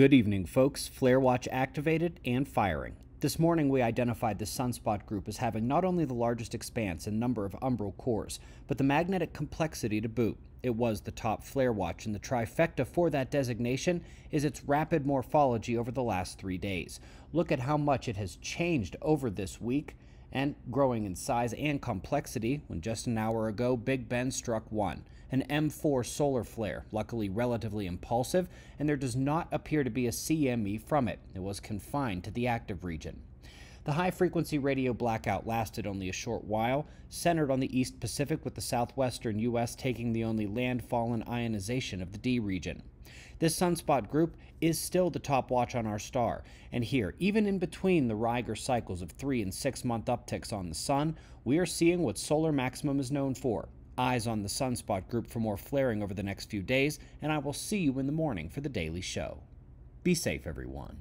Good evening, folks. Flare watch activated and firing. This morning, we identified the sunspot group as having not only the largest expanse and number of umbral cores, but the magnetic complexity to boot. It was the top flare watch, and the trifecta for that designation is its rapid morphology over the last three days. Look at how much it has changed over this week and growing in size and complexity when just an hour ago Big Ben struck one, an M4 solar flare, luckily relatively impulsive, and there does not appear to be a CME from it. It was confined to the active region. The high frequency radio blackout lasted only a short while, centered on the East Pacific, with the southwestern U.S. taking the only landfall and ionization of the D region. This sunspot group is still the top watch on our star, and here, even in between the Rieger cycles of three and six month upticks on the sun, we are seeing what solar maximum is known for. Eyes on the sunspot group for more flaring over the next few days, and I will see you in the morning for the daily show. Be safe, everyone.